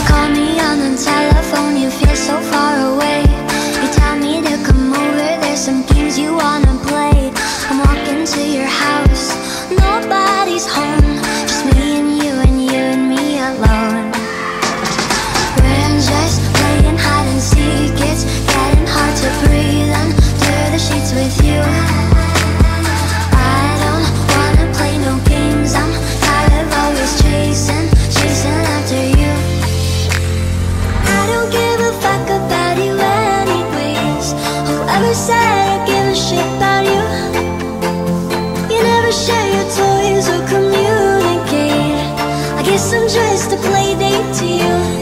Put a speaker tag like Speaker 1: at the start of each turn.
Speaker 1: call me on the telephone, you feel so far away. Fuck about you anyways. Whoever said I give a shit about you? You never share your toys or communicate. I guess I'm just a play date to you.